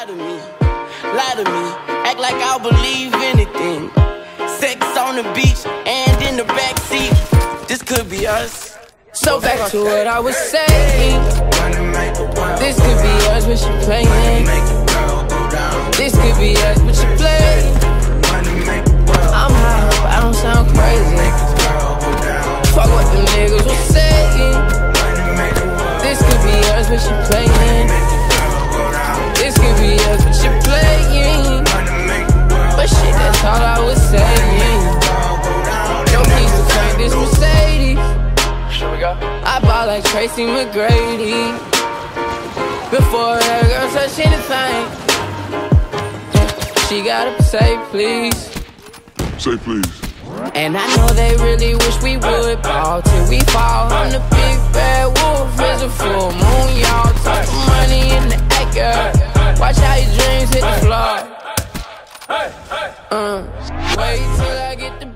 Lie to me, lie to me, act like I'll believe anything. Sex on the beach and in the backseat. This could be us. So back to what I was saying. This could be us, but she playing. This could be us, but she playing. I'm high, but I don't sound crazy. Fuck what the niggas were saying. This could be us, but she playing. I bought like Tracy McGrady. Before that girl touch anything, she gotta say please. Say please. And I know they really wish we would ball till we fall. I'm the big bad wolf, it's a full moon, y'all. Talk money in the act, girl. Watch how your dreams hit the floor. Uh, wait till I get the